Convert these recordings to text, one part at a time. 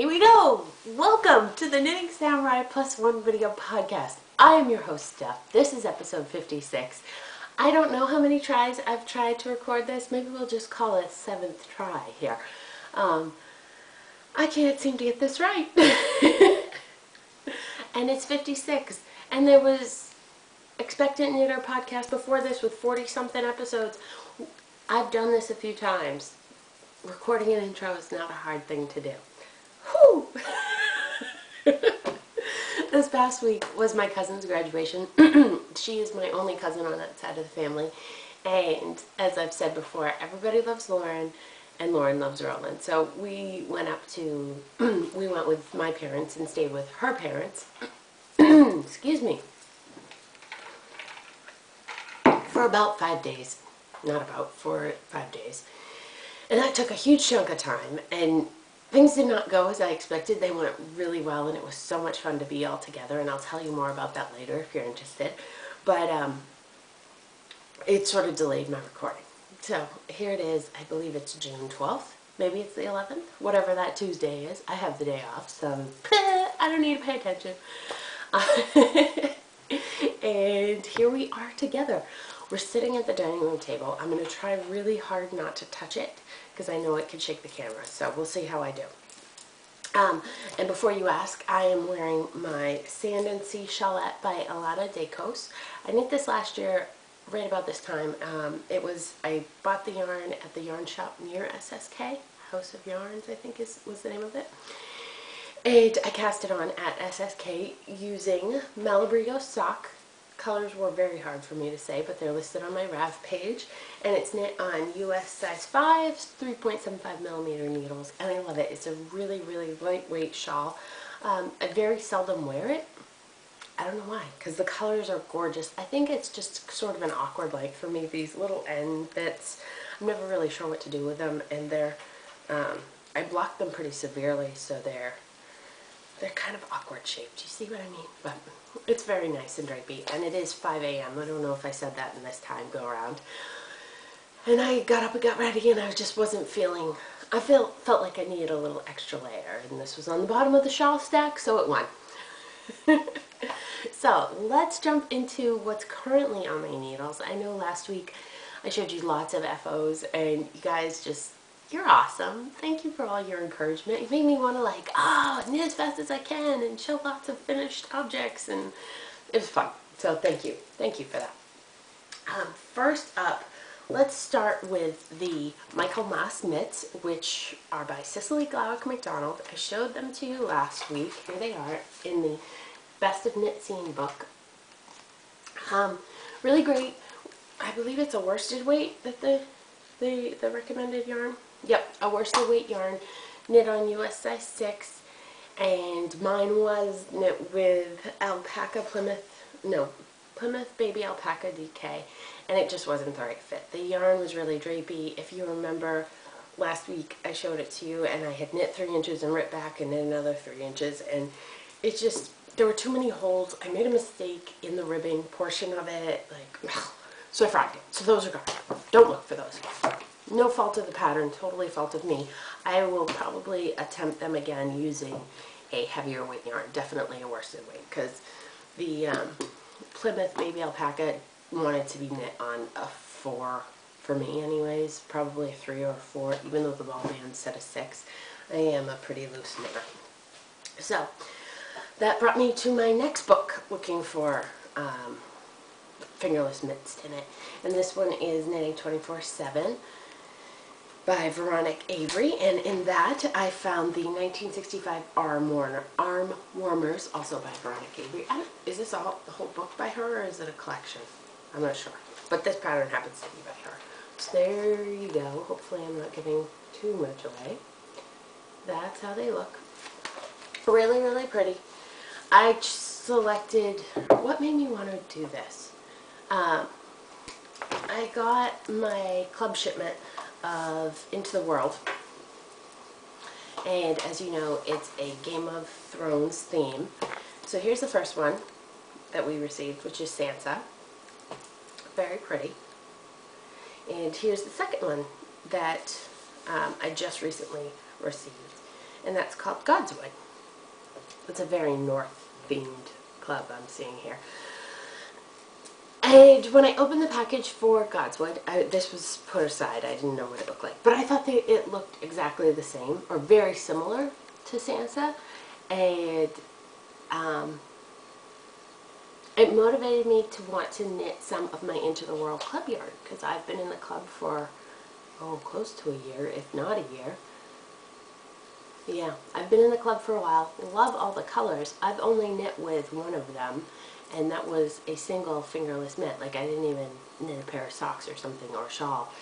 Here we go! Welcome to the Knitting Samurai Plus One Video Podcast. I am your host, Steph. This is episode 56. I don't know how many tries I've tried to record this. Maybe we'll just call it seventh try here. Um, I can't seem to get this right. and it's 56. And there was Expectant Knitter podcast before this with 40 something episodes. I've done this a few times. Recording an intro is not a hard thing to do. Whew! this past week was my cousin's graduation. she is my only cousin on that side of the family. And as I've said before, everybody loves Lauren and Lauren loves Roland. So we went up to, we went with my parents and stayed with her parents. Excuse me. For about five days. Not about, for five days. And that took a huge chunk of time. And Things did not go as I expected. They went really well and it was so much fun to be all together and I'll tell you more about that later if you're interested. But um, it sort of delayed my recording. So here it is. I believe it's June 12th. Maybe it's the 11th. Whatever that Tuesday is. I have the day off so I don't need to pay attention. and here we are together. We're sitting at the dining room table. I'm going to try really hard not to touch it because I know it can shake the camera. So we'll see how I do. Um, and before you ask, I am wearing my Sand and Sea Shawlette by Alana Dakos. I knit this last year right about this time. Um, it was, I bought the yarn at the yarn shop near SSK, House of Yarns I think is was the name of it. And I cast it on at SSK using Malabrigo sock colors were very hard for me to say, but they're listed on my RAV page. And it's knit on US size 5, 3.75 millimeter needles. And I love it. It's a really, really lightweight shawl. Um, I very seldom wear it. I don't know why, because the colors are gorgeous. I think it's just sort of an awkward like for me, these little end bits. I'm never really sure what to do with them, and they're, um, I block them pretty severely, so they're they're kind of awkward shaped. Do you see what I mean? But it's very nice and drapey. And it is 5 a.m. I don't know if I said that in this time go around. And I got up and got ready and I just wasn't feeling, I felt, felt like I needed a little extra layer. And this was on the bottom of the shawl stack, so it won. so let's jump into what's currently on my needles. I know last week I showed you lots of FOs and you guys just you're awesome. Thank you for all your encouragement. You made me want to like, oh, knit as fast as I can and show lots of finished objects and it was fun. So thank you. Thank you for that. Um, first up, let's start with the Michaelmas mitts, which are by Cecily Glowik MacDonald. I showed them to you last week. Here they are in the Best of Knitscene book. Um, really great. I believe it's a worsted weight that the, the, the recommended yarn Yep, a worsted weight yarn, knit on US size 6, and mine was knit with alpaca Plymouth, no, Plymouth Baby Alpaca DK, and it just wasn't the right fit. The yarn was really drapey. If you remember, last week I showed it to you, and I had knit 3 inches and ripped back and knit another 3 inches, and it just, there were too many holes. I made a mistake in the ribbing portion of it, like, so I fried it. So those are gone. Don't look for those no fault of the pattern, totally fault of me. I will probably attempt them again using a heavier weight yarn, definitely a worsted weight, because the um, Plymouth Baby Alpaca wanted to be knit on a four for me anyways, probably a three or a four, even though the ball band said a six. I am a pretty loose knitter. So, that brought me to my next book, looking for um, fingerless mitts in it. And this one is Knitting 24-7 by Véronik Avery, and in that I found the 1965 Arm, Arm Warmers, also by Véronik Avery. is this all the whole book by her, or is it a collection? I'm not sure, but this pattern happens to be by her. So there you go. Hopefully I'm not giving too much away. That's how they look. Really, really pretty. I selected, what made me want to do this? Um, I got my club shipment of Into the Whirled. And as you know, it's a Game of Thrones theme. So here's the first one that we received, which is Sansa. Very pretty. And here's the second one that um, I just recently received. and that's called Godswood. It's a very north themed club I'm seeing here. And when I opened the package for Godswood, I, this was put aside. I didn't know what it looked like. But I thought that it looked exactly the same, or very similar to Sansa. And um, it motivated me to want to knit some of my Into the Whirled club yarn. Because I've been in the club for, oh, close to a year, if not a year. Yeah, I've been in the club for a while. Love all the colors. I've only knit with one of them and that was a single fingerless mitt. Like I didn't even knit a pair of socks or something or a shawl.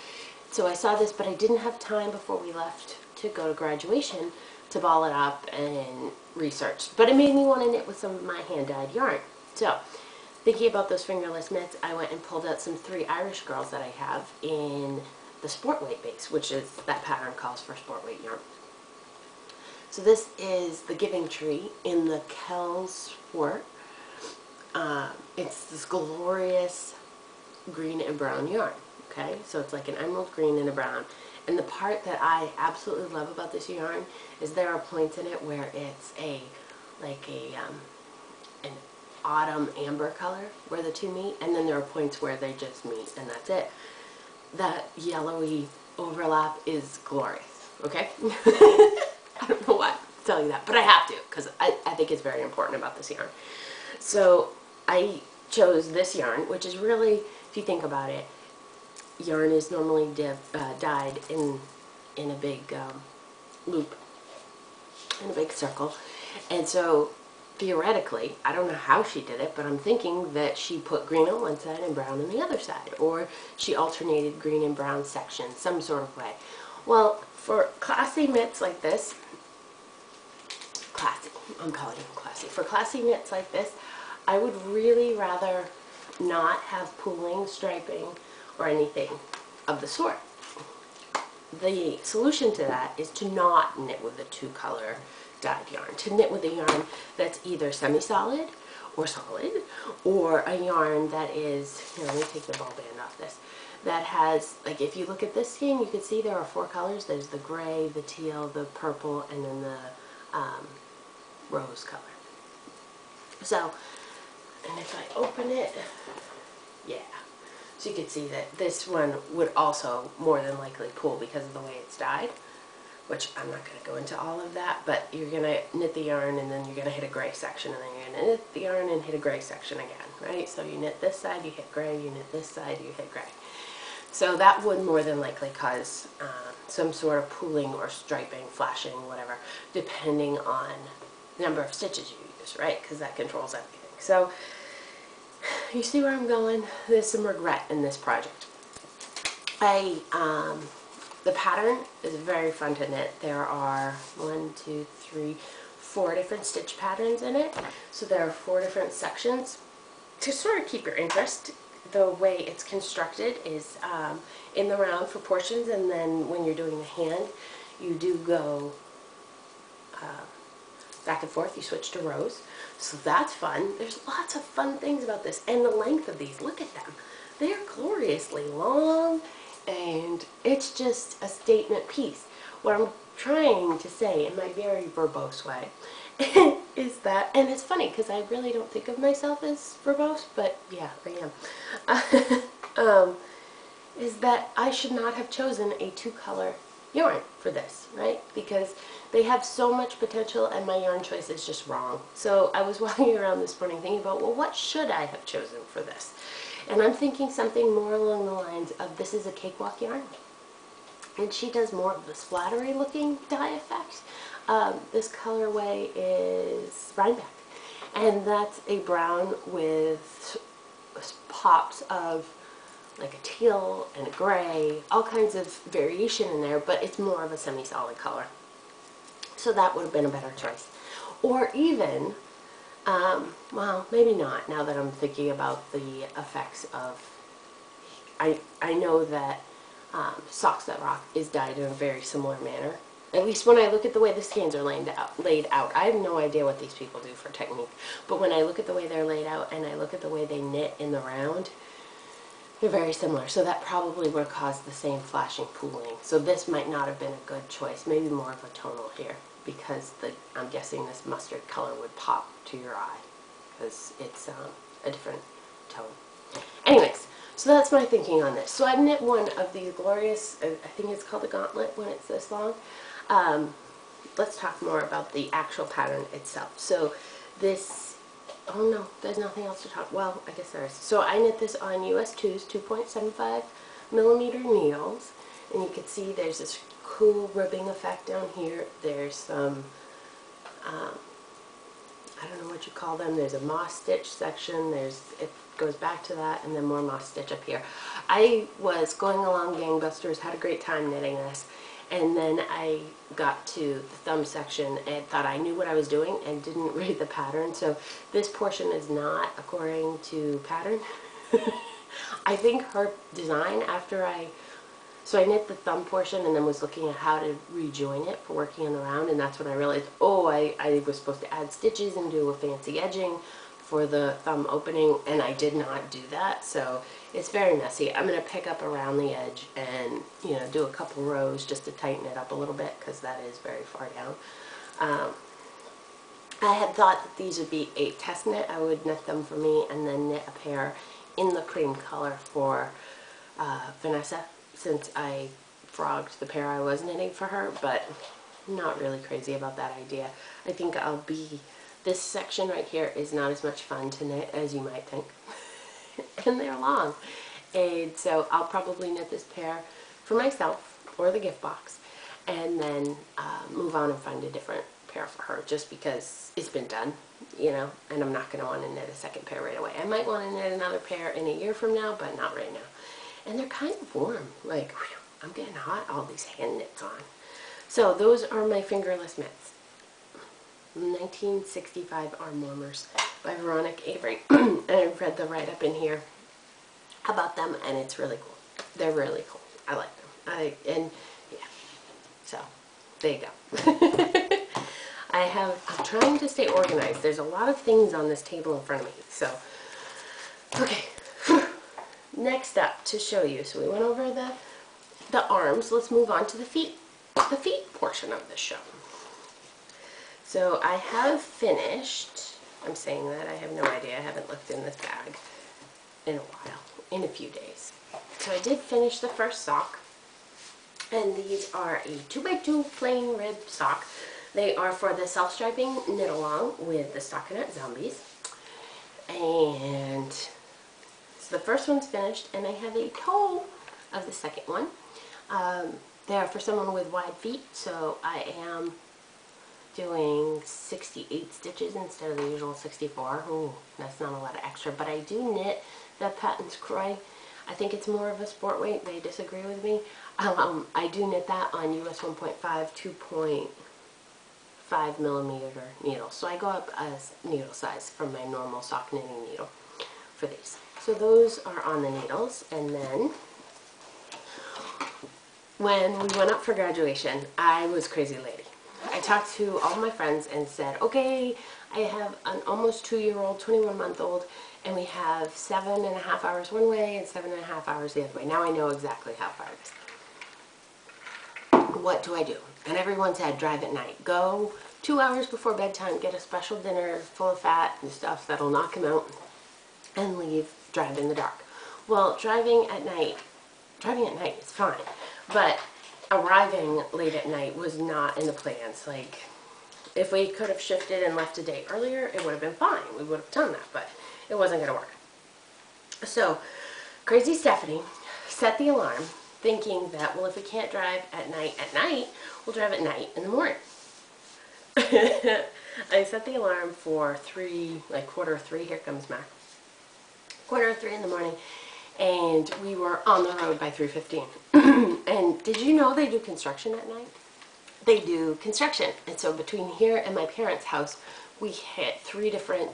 So I saw this, but I didn't have time before we left to go to graduation to ball it up and research. But it made me want to knit with some of my hand-dyed yarn. So, thinking about those fingerless mitts, I went and pulled out some three Irish girls that I have in the sport weight base, which is, that pattern calls for sport weight yarn. So this is the Giving Tree in the Kells Sport uh, it's this glorious green and brown yarn. Okay, so it's like an emerald green and a brown. And the part that I absolutely love about this yarn is there are points in it where it's a like a um, an autumn amber color where the two meet, and then there are points where they just meet, and that's it. That yellowy overlap is glorious. Okay, I don't know why to tell you that, but I have to because I, I think it's very important about this yarn. So I chose this yarn, which is really, if you think about it, yarn is normally div, uh, dyed in in a big um, loop, in a big circle. And so theoretically, I don't know how she did it, but I'm thinking that she put green on one side and brown on the other side, or she alternated green and brown sections, some sort of way. Well, for classy mitts like this, classy, I'm calling them classy. For classy mitts like this, I would really rather not have pooling, striping, or anything of the sort. The solution to that is to not knit with a two-color dyed yarn. To knit with a yarn that's either semi-solid or solid, or a yarn that is, here, let me take the ball band off this, that has, like if you look at this skein, you can see there are four colors. There's the gray, the teal, the purple, and then the um, rose color. So and if I open it, yeah. So you can see that this one would also more than likely pull because of the way it's dyed, which I'm not going to go into all of that, but you're going to knit the yarn and then you're going to hit a gray section and then you're going to knit the yarn and hit a gray section again, right? So you knit this side, you hit gray, you knit this side, you hit gray. So that would more than likely cause um, some sort of pooling or striping, flashing, whatever, depending on the number of stitches you use, right? Because that controls everything. So you see where I'm going? There's some regret in this project. I, um, the pattern is very fun to knit. There are one, two, three, four different stitch patterns in it. So there are four different sections. To sort of keep your interest, the way it's constructed is um, in the round for portions and then when you're doing the hand, you do go uh, back and forth, you switch to rows. So that's fun. There's lots of fun things about this. And the length of these, look at them. They're gloriously long and it's just a statement piece. What I'm trying to say in my very verbose way is that, and it's funny because I really don't think of myself as verbose, but yeah, I am, um, is that I should not have chosen a two-color yarn for this, right? Because they have so much potential and my yarn choice is just wrong. So I was walking around this morning thinking about, well, what should I have chosen for this? And I'm thinking something more along the lines of this is a cakewalk yarn. And she does more of this flattery looking dye effect. Um, this colorway is Rhinebeck. And that's a brown with pops of like a teal and a gray, all kinds of variation in there, but it's more of a semi-solid color. So that would have been a better choice. Or even, um, well, maybe not now that I'm thinking about the effects of, I, I know that um, Socks That Rock is dyed in a very similar manner. At least when I look at the way the skeins are laid out, laid out, I have no idea what these people do for technique. But when I look at the way they're laid out and I look at the way they knit in the round, they're very similar, so that probably would have caused the same flashing pooling. So this might not have been a good choice, maybe more of a tonal here, because the, I'm guessing this mustard color would pop to your eye because it's um, a different tone. Anyways, so that's my thinking on this. So I've knit one of these glorious, I think it's called a gauntlet when it's this long. Um, let's talk more about the actual pattern itself. So this, oh no, there's nothing else to talk, well, I guess there is. So I knit this on US 2's 2.75 millimeter needles, and you can see there's this cool ribbing effect down here. There's some, um, I don't know what you call them, there's a moss stitch section, there's, it goes back to that, and then more moss stitch up here. I was going along gangbusters, had a great time knitting this, and then I got to the thumb section and thought I knew what I was doing and didn't read the pattern. So this portion is not according to pattern. I think her design after I, so I knit the thumb portion and then was looking at how to rejoin it for working on the round and that's when I realized, oh, I, I was supposed to add stitches and do a fancy edging for the thumb opening and I did not do that so it's very messy. I'm going to pick up around the edge and you know do a couple rows just to tighten it up a little bit because that is very far down. Um, I had thought that these would be a test knit. I would knit them for me and then knit a pair in the cream color for uh, Vanessa since I frogged the pair I was knitting for her but not really crazy about that idea. I think I'll be this section right here is not as much fun to knit as you might think. and they're long. And so I'll probably knit this pair for myself or the gift box and then uh, move on and find a different pair for her just because it's been done, you know, and I'm not going to want to knit a second pair right away. I might want to knit another pair in a year from now, but not right now. And they're kind of warm. Like, whew, I'm getting hot, all these hand knits on. So those are my fingerless mitts. 1965 Arm Warmers by Veronica Avery. and I've read the write-up in here about them, and it's really cool. They're really cool. I like them. I And, yeah. So, there you go. I have, I'm trying to stay organized. There's a lot of things on this table in front of me. So, okay. Next up to show you. So we went over the, the arms. Let's move on to the feet. The feet portion of the show. So I have finished, I'm saying that, I have no idea, I haven't looked in this bag in a while, in a few days. So I did finish the first sock, and these are a 2x2 plain rib sock. They are for the self-striping knit along with the Stockinette Zombies. And so the first one's finished, and I have a toe of the second one. Um, they are for someone with wide feet, so I am doing 68 stitches instead of the usual 64. Ooh, that's not a lot of extra, but I do knit the Patons Kroy. I think it's more of a sport weight. They disagree with me. Um, I do knit that on US 1.5, 2.5 millimeter needle. So I go up a needle size from my normal sock knitting needle for these. So those are on the needles. And then when we went up for graduation, I was crazy lady. I talked to all my friends and said, okay, I have an almost two-year-old, 21-month-old, and we have seven and a half hours one way and seven and a half hours the other way. Now I know exactly how far it is. What do I do? And everyone said, drive at night. Go two hours before bedtime, get a special dinner full of fat and stuff that'll knock him out, and leave, drive in the dark. Well, driving at night, driving at night is fine, but arriving late at night was not in the plans. Like, if we could have shifted and left a day earlier, it would have been fine. We would have done that, but it wasn't going to work. So, crazy Stephanie set the alarm thinking that, well, if we can't drive at night at night, we'll drive at night in the morning. I set the alarm for three, like quarter three, here comes Mac. Quarter three in the morning, and we were on the road by 3.15. and did you know they do construction at night? They do construction. And so between here and my parents' house, we hit three different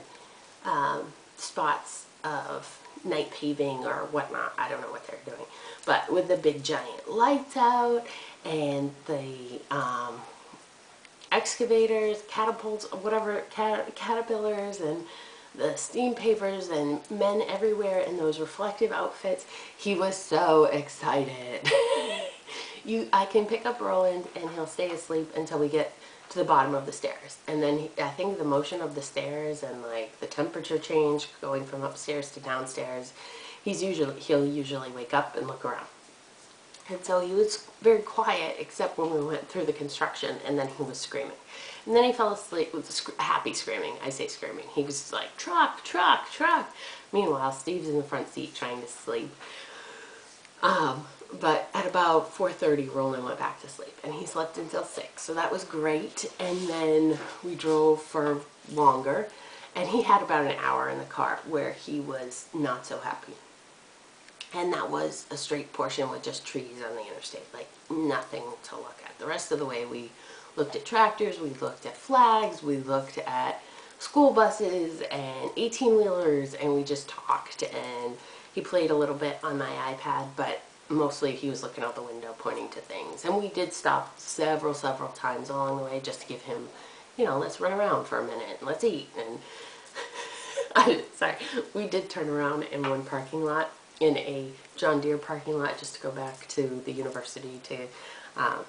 um, spots of night paving or whatnot. I don't know what they're doing. But with the big giant lights out and the um, excavators, catapults, whatever, cat caterpillars and the steam pavers and men everywhere in those reflective outfits. He was so excited. you, I can pick up Roland and he'll stay asleep until we get to the bottom of the stairs. And then he, I think the motion of the stairs and like the temperature change going from upstairs to downstairs, he's usually he'll usually wake up and look around. And so he was very quiet except when we went through the construction and then he was screaming. And then he fell asleep with sc happy screaming. I say screaming. He was like, truck, truck, truck. Meanwhile, Steve's in the front seat trying to sleep. Um, but at about 4.30, Roland went back to sleep and he slept until 6. So that was great. And then we drove for longer and he had about an hour in the car where he was not so happy. And that was a straight portion with just trees on the interstate, like nothing to look at. The rest of the way we looked at tractors, we looked at flags, we looked at school buses and 18-wheelers and we just talked and he played a little bit on my iPad, but mostly he was looking out the window pointing to things. And we did stop several, several times along the way just to give him, you know, let's run around for a minute and let's eat. And I, sorry, we did turn around in one parking lot, in a John Deere parking lot, just to go back to the university to um,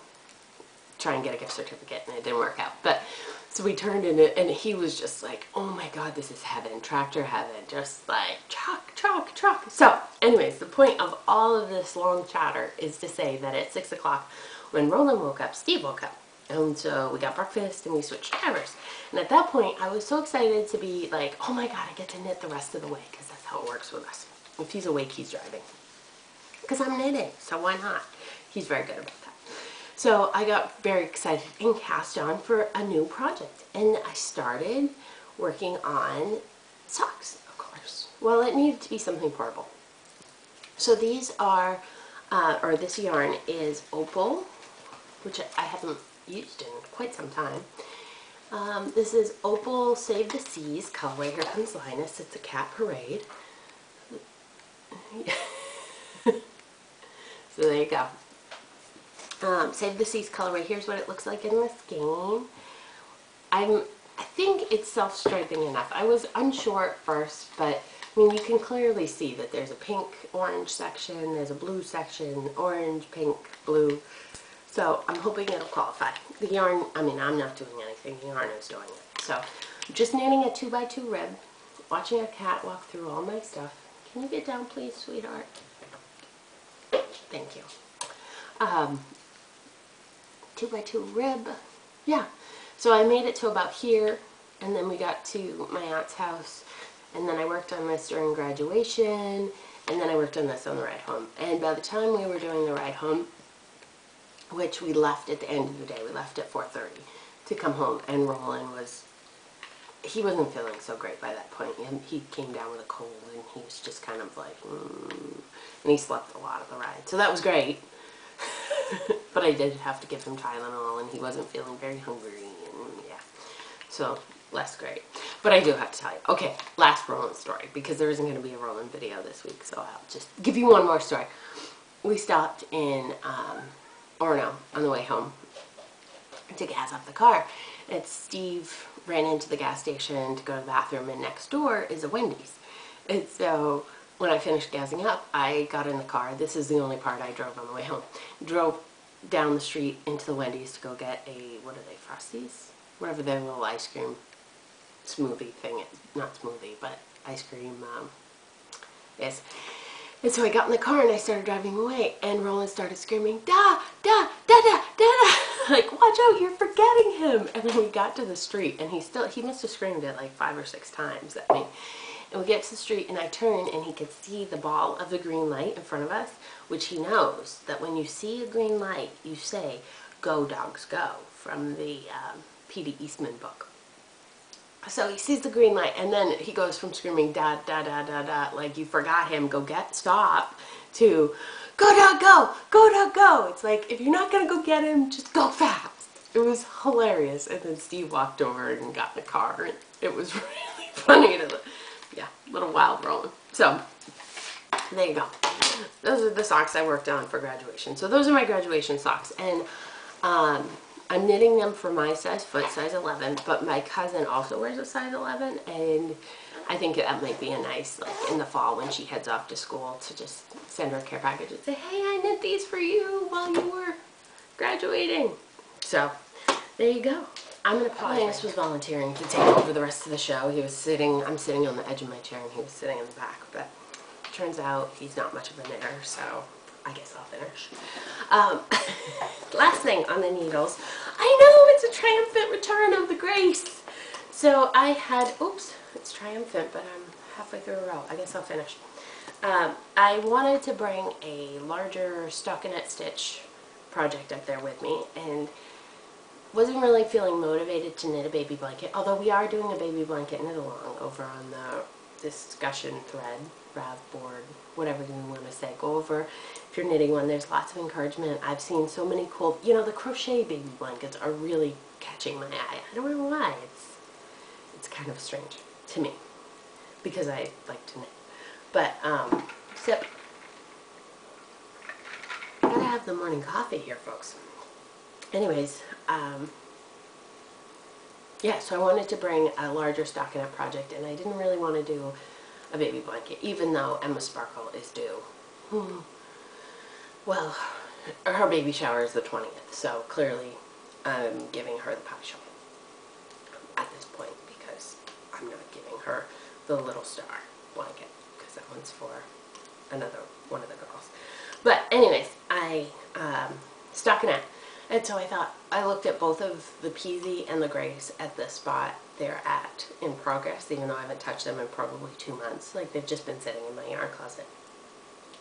try and get a gift certificate, and it didn't work out. But so we turned in it, and he was just like, oh my god, this is heaven, tractor heaven, just like, truck, truck, truck. So, anyways, the point of all of this long chatter is to say that at 6 o'clock, when Roland woke up, Steve woke up. And so we got breakfast and we switched drivers. And at that point, I was so excited to be like, oh my god, I get to knit the rest of the way, because that's how it works with us. If he's awake, he's driving. Because I'm knitting, so why not? He's very good about that. So I got very excited and cast on for a new project. And I started working on socks, of course. Well, it needed to be something portable. So these are, uh, or this yarn is Opal, which I haven't used in quite some time. Um, this is Opal Save the Seas colorway. Here comes Linus. It's a cat parade. so there you go um, Save the Seas colorway. Here's what it looks like in the skein. I'm, I think it's self-striping enough. I was unsure at first, but I mean, you can clearly see that there's a pink, orange section, there's a blue section, orange, pink, blue. So I'm hoping it'll qualify. The yarn, I mean, I'm not doing anything. The yarn is doing it. So just knitting a 2 by 2 rib, watching a cat walk through all my stuff. Can you get down, please, sweetheart? Thank you. Um, two by two rib. Yeah. So I made it to about here and then we got to my aunt's house and then I worked on this during graduation and then I worked on this on the ride home. And by the time we were doing the ride home, which we left at the end of the day, we left at 4.30 to come home and Roland was, he wasn't feeling so great by that point. He came down with a cold and he was just kind of like, mm, and he slept a lot of the ride. So that was great. but I did have to give him Tylenol and he wasn't feeling very hungry and yeah. So less great. But I do have to tell you. Okay, last Roland story because there isn't going to be a Roland video this week so I'll just give you one more story. We stopped in um, Orono on the way home to gas up the car. And Steve ran into the gas station to go to the bathroom and next door is a Wendy's. And so when I finished gassing up, I got in the car. This is the only part I drove on the way home. Drove down the street into the Wendy's to go get a, what are they, Frosties? Whatever their little ice cream smoothie thing is. Not smoothie, but ice cream um. And so I got in the car and I started driving away and Roland started screaming, da, da, da, da, da, da. like, watch out, you're forgetting him. And then we got to the street and he still, he must have screamed it like five or six times at me. And we get to the street and I turn and he could see the ball of the green light in front of us, which he knows that when you see a green light, you say, go dogs go, from the um, P.D. Eastman book. So he sees the green light and then he goes from screaming da da da da da like you forgot him, go get stop to go dog go, go dog go. It's like if you're not gonna go get him, just go fast. It was hilarious. And then Steve walked over and got in the car and it was really funny to yeah, a little wild Roland. So, there you go. Those are the socks I worked on for graduation. So those are my graduation socks. And um, I'm knitting them for my size foot, size 11, but my cousin also wears a size 11, and I think that might be a nice, like, in the fall when she heads off to school to just send her a care package and say, hey, I knit these for you while you were graduating. So, there you go. I'm gonna pause. Linus was volunteering to take over the rest of the show. He was sitting, I'm sitting on the edge of my chair and he was sitting in the back, but turns out he's not much of a knitter, so I guess I'll finish. Um, last thing on the needles, I know it's a triumphant return of the Grace. So I had, oops, it's triumphant, but I'm halfway through a row. I guess I'll finish. Um, I wanted to bring a larger stockinette stitch project up there with me and wasn't really feeling motivated to knit a baby blanket, although we are doing a baby blanket knit along over on the discussion thread, Rav board, whatever you want to say. Go over if you're knitting one. There's lots of encouragement. I've seen so many cool, you know, the crochet baby blankets are really catching my eye. I don't know why. It's it's kind of strange to me because I like to knit. But um, so gotta have the morning coffee here, folks. Anyways, um, yeah, so I wanted to bring a larger stockinette project, and I didn't really want to do a baby blanket, even though Emma Sparkle is due. Hmm. Well, her baby shower is the 20th, so clearly I'm giving her the pi shawl at this point because I'm not giving her the little star blanket because that one's for another one of the girls. But anyways, I um, stockinette and so I thought, I looked at both of the Peasy and the Grace at the spot they're at in progress, even though I haven't touched them in probably two months. Like they've just been sitting in my yarn closet.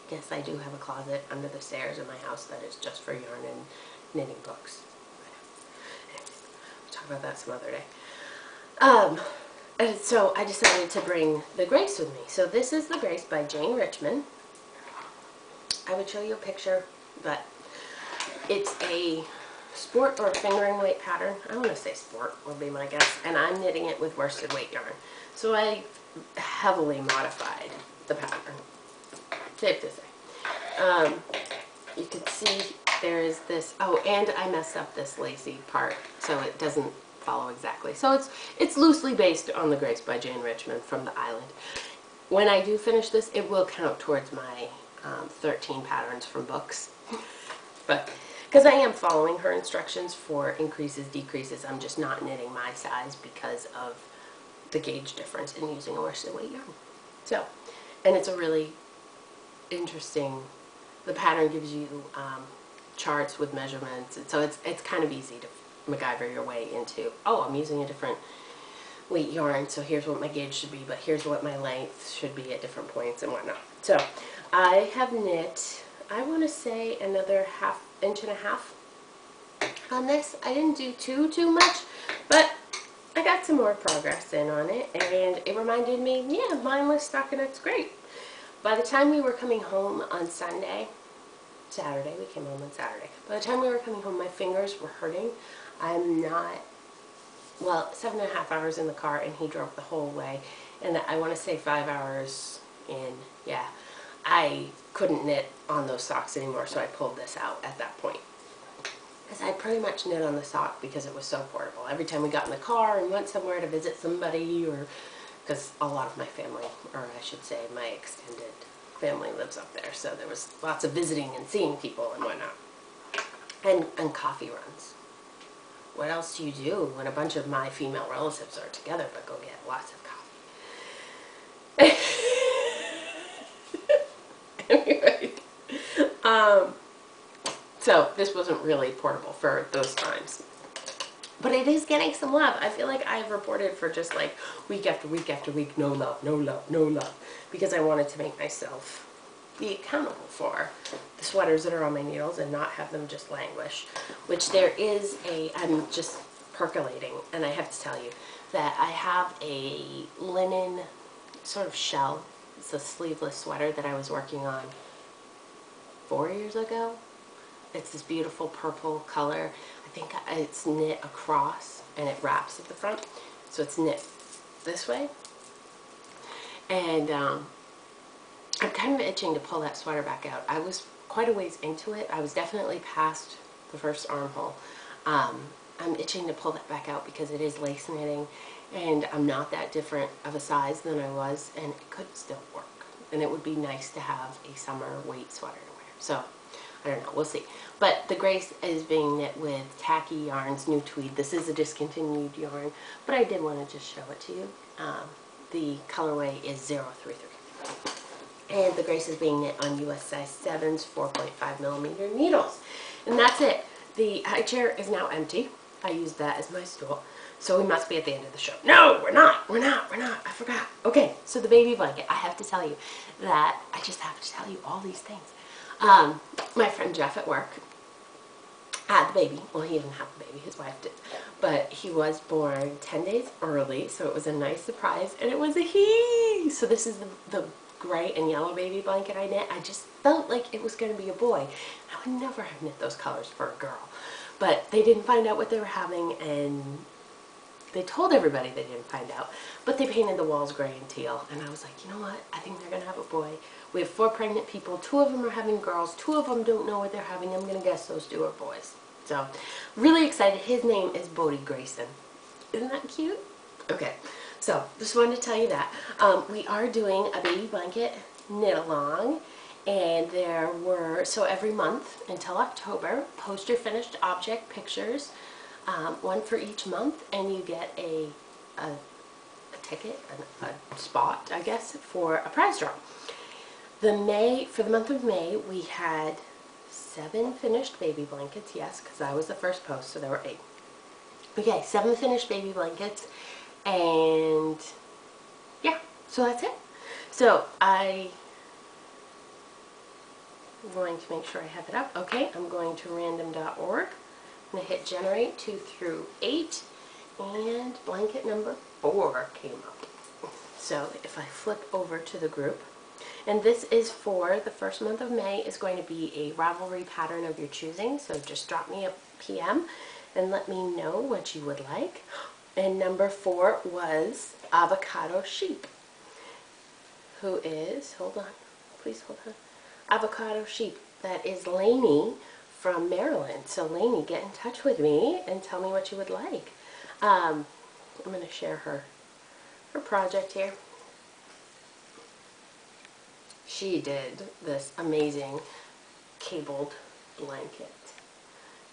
Yes, I do have a closet under the stairs in my house that is just for yarn and knitting books. We'll talk about that some other day. Um, and so I decided to bring the Grace with me. So this is the Grace by Jane Richmond. I would show you a picture, but it's a sport or fingering weight pattern. I want to say sport would be my guess. And I'm knitting it with worsted weight yarn. So I heavily modified the pattern. Safe to say. Um, you can see there is this, oh, and I messed up this lacy part so it doesn't follow exactly. So it's it's loosely based on The Grace by Jane Richmond from the island. When I do finish this, it will count towards my um, 13 patterns from books. but because I am following her instructions for increases, decreases. I'm just not knitting my size because of the gauge difference in using a worsted weight yarn. So, and it's a really interesting, the pattern gives you um, charts with measurements. So it's, it's kind of easy to MacGyver your way into, oh, I'm using a different weight yarn, so here's what my gauge should be, but here's what my length should be at different points and whatnot. So I have knit, I want to say another half inch and a half on this. I didn't do too, too much, but I got some more progress in on it, and it reminded me, yeah, mindless stockinette's great. By the time we were coming home on Sunday, Saturday, we came home on Saturday. By the time we were coming home, my fingers were hurting. I'm not, well, seven and a half hours in the car, and he drove the whole way. And I want to say five hours in, yeah. I couldn't knit on those socks anymore, so I pulled this out at that point. Because I pretty much knit on the sock because it was so portable. Every time we got in the car and went somewhere to visit somebody or because a lot of my family, or I should say my extended family lives up there, so there was lots of visiting and seeing people and whatnot. And, and coffee runs. What else do you do when a bunch of my female relatives are together but go get lots of coffee? anyway, um, so this wasn't really portable for those times. But it is getting some love. I feel like I've reported for just like week after week after week, no love, no love, no love. Because I wanted to make myself be accountable for the sweaters that are on my needles and not have them just languish. Which there is a, I'm just percolating, and I have to tell you that I have a linen sort of shell it's a sleeveless sweater that I was working on four years ago. It's this beautiful purple color. I think it's knit across and it wraps at the front. So it's knit this way. And um, I'm kind of itching to pull that sweater back out. I was quite a ways into it. I was definitely past the first armhole. Um, I'm itching to pull that back out because it is lace knitting and I'm not that different of a size than I was and it could still work and it would be nice to have a summer weight sweater to wear so I don't know, we'll see. But the Grace is being knit with Tahki Yarns New Tweed. This is a discontinued yarn, but I did want to just show it to you. Um, the colorway is 033. And the Grace is being knit on US size 7's 4.5 millimeter needles. And that's it. The high chair is now empty. I used that as my stool. So we must be at the end of the show. No, we're not. We're not. We're not. I forgot. Okay, so the baby blanket. I have to tell you that I just have to tell you all these things. Um, my friend Jeff at work had the baby. Well, he didn't have the baby. His wife did. But he was born 10 days early, so it was a nice surprise. And it was a he. So this is the, the gray and yellow baby blanket I knit. I just felt like it was going to be a boy. I would never have knit those colors for a girl. But they didn't find out what they were having, and they told everybody they didn't find out, but they painted the walls gray and teal. And I was like, you know what? I think they're going to have a boy. We have four pregnant people. Two of them are having girls. Two of them don't know what they're having. I'm going to guess those two are boys. So, really excited. His name is Bodie Grayson. Isn't that cute? Okay, so just wanted to tell you that. Um, we are doing a baby blanket knit along and there were, so every month until October, post your finished object pictures um, one for each month, and you get a, a, a ticket, a, a spot, I guess, for a prize draw. The May, for the month of May, we had seven finished baby blankets, yes, because I was the first post, so there were eight. Okay, seven finished baby blankets, and yeah, so that's it. So I am going to make sure I have it up. Okay, I'm going to random.org. Going to hit generate 2 through 8 and blanket number 4 came up. So if I flip over to the group, and this is for the first month of May is going to be a Ravelry pattern of your choosing. So just drop me a PM and let me know what you would like. And number four was Avocado Sheep, who is, hold on, please hold on, Avocado Sheep. That is Lainey from Maryland. So Lainey, get in touch with me and tell me what you would like. Um, I'm going to share her, her project here. She did this amazing cabled blanket.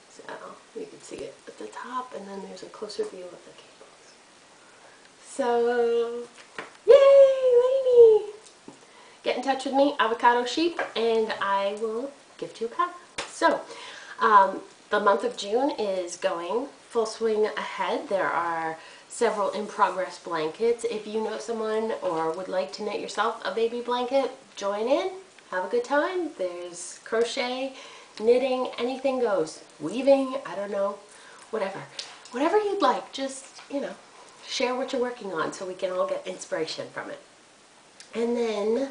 So you can see it at the top and then there's a closer view of the cables. So, yay, Lainey! Get in touch with me, Avocado Sheep, and I will gift you a pack. So, um, the month of June is going full swing ahead. There are several in progress blankets. If you know someone or would like to knit yourself a baby blanket, join in, have a good time. There's crochet, knitting, anything goes. Weaving, I don't know, whatever. Whatever you'd like, just, you know, share what you're working on so we can all get inspiration from it. And then,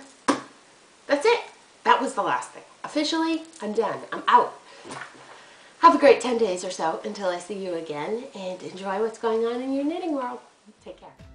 that's it. That was the last thing. Officially, I'm done. I'm out. Have a great 10 days or so until I see you again and enjoy what's going on in your knitting world. Take care.